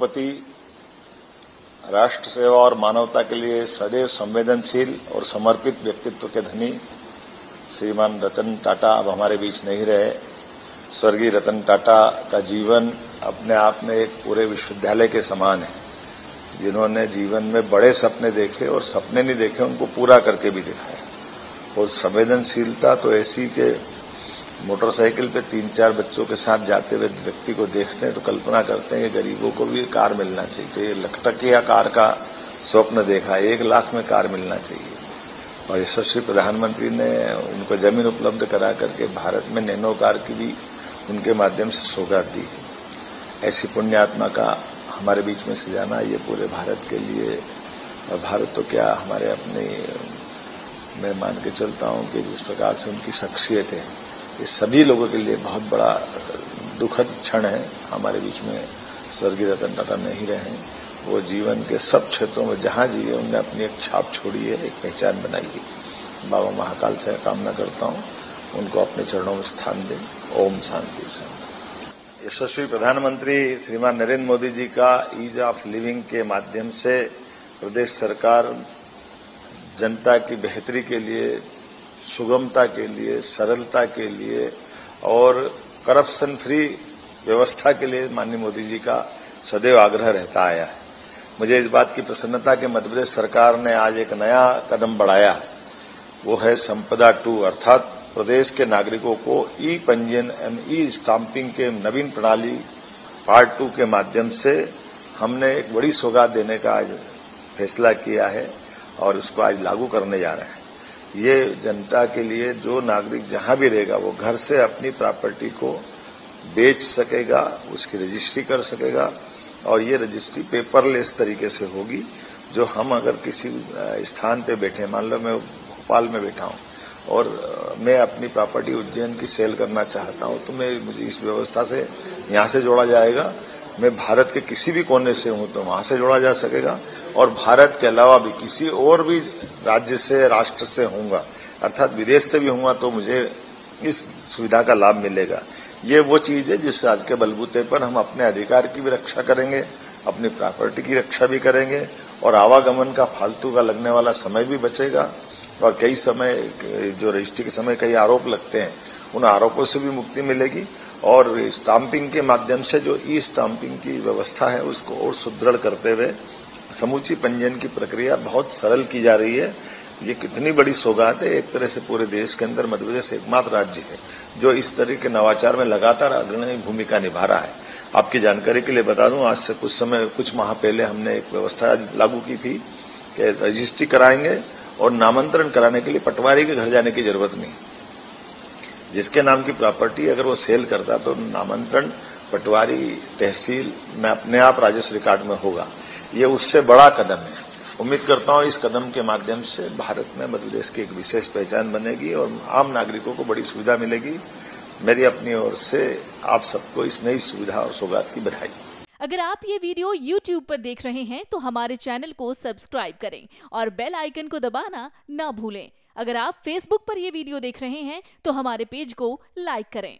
पति राष्ट्र सेवा और मानवता के लिए सदैव संवेदनशील और समर्पित व्यक्तित्व के धनी, श्रीमान रतन टाटा अब हमारे बीच नहीं रहे। स्वर्गीय रतन टाटा का जीवन अपने आप में एक पूरे विश्वविद्यालय के समान है, जिन्होंने जीवन में बड़े सपने देखे और सपने नहीं देखे, उनको पूरा करके भी दिखाया। और संवेदनशीलता तो ऐसी कि मोटरसाइकिल पे तीन चार बच्चों के साथ जाते हुए व्यक्ति को देखते हैं तो कल्पना करते हैं कि गरीबों को भी कार मिलना चाहिए। तो ये लखटकिया कार का स्वप्न देखा, एक लाख में कार मिलना चाहिए। और यशस्वी प्रधानमंत्री ने उनको ज़मीन उपलब्ध करा करके भारत में नैनो कार की भी उनके माध्यम से सौगात दी। ऐसी पुण्यात्मा का हमारे बीच में सजाना ये पूरे भारत के लिए और भारत तो क्या हमारे अपने मैं मान के चलता हूँ कि जिस प्रकार से उनकी शख्सियत है। ये सभी लोगों के लिए बहुत बड़ा दुखद क्षण है। हमारे बीच में स्वर्गीय रतन टाटा नहीं रहे वो जीवन के सब क्षेत्रों में जहाँ जिए उन्होंने अपनी एक छाप छोड़ी है, एक पहचान बनाई है। बाबा महाकाल से कामना करता हूँ, उनको अपने चरणों में स्थान दें। ओम शांति शांति यशस्वी प्रधानमंत्री श्रीमान नरेंद्र मोदी जी का ईज ऑफ़ लिविंग के माध्यम से प्रदेश सरकार जनता की बेहतरी के लिए सुगमता के लिए, सरलता के लिए और करप्शन फ्री व्यवस्था के लिए माननीय मोदी जी का सदैव आग्रह रहता आया है। मुझे इस बात की प्रसन्नता कि मध्यप्रदेश सरकार ने आज एक नया कदम बढ़ाया है। वो है संपदा टू, अर्थात प्रदेश के नागरिकों को ई पंजीयन एम ई स्टाम्पिंग के नवीन प्रणाली पार्ट टू के माध्यम से हमने एक बड़ी सौगात देने का आज फैसला किया है और उसको आज लागू करने जा रहे हैं। ये जनता के लिए जो नागरिक जहाँ भी रहेगा, वो घर से अपनी प्रॉपर्टी को बेच सकेगा, उसकी रजिस्ट्री कर सकेगा, और ये रजिस्ट्री पेपरलेस तरीके से होगी। जो हम अगर किसी स्थान पे बैठे, मान लो मैं भोपाल में बैठा हूँ, और मैं अपनी प्रॉपर्टी उज्जैन की सेल करना चाहता हूँ तो मैं, मुझे इस व्यवस्था से यहाँ से जोड़ा जाएगा। मैं भारत के किसी भी कोने से हूँ तो वहाँ से जोड़ा जा सकेगा, और भारत के अलावा भी किसी और भी राज्य से, राष्ट्र से होऊँगा, अर्थात विदेश से भी होऊँगा तो मुझे इस सुविधा का लाभ मिलेगा। ये वो चीज़ है जिस आज के बलबूते पर हम अपने अधिकार की भी रक्षा करेंगे, अपनी प्रॉपर्टी की रक्षा भी करेंगे, और आवागमन का फालतू का लगने वाला समय भी बचेगा, और कई समय, जो रजिस्ट्री के समय कई आरोप लगते हैं, उन आरोपों से भी मुक्ति मिलेगी, और स्टाम्पिंग के माध्यम से जो ई स्टाम्पिंग की व्यवस्था है, उसको और सुदृढ़ करते हुए समूची पंजीयन की प्रक्रिया बहुत सरल की जा रही है। ये कितनी बड़ी सौगात है, एक तरह से पूरे देश के अंदर मध्यप्रदेश एकमात्र राज्य है, जो इस तरह के नवाचार में लगातार अग्रणी भूमिका निभा रहा है। आपकी जानकारी के लिए बता दूँ, आज से कुछ समय, कुछ माह पहले हमने एक व्यवस्था लागू की थी कि रजिस्ट्री कराएँगे और नामांतरण कराने के लिए पटवारी के घर जाने की ज़रूरत नहीं। जिसके नाम की प्रॉपर्टी अगर वो सेल करता तो नामांतरण पटवारी, तहसील में अपने आप राजस्व रिकॉर्ड में होगा। ये उससे बड़ा कदम है। उम्मीद करता हूँ इस कदम के माध्यम से भारत में मध्य प्रदेश की एक विशेष पहचान बनेगी और आम नागरिकों को बड़ी सुविधा मिलेगी। मेरी अपनी ओर से आप सबको इस नई सुविधा और सौगात की बधाई। अगर आप ये वीडियो YouTube पर देख रहे हैं तो हमारे चैनल को सब्सक्राइब करें और बेल आइकन को दबाना ना भूलें। अगर आप Facebook पर यह वीडियो देख रहे हैं तो हमारे पेज को लाइक करें।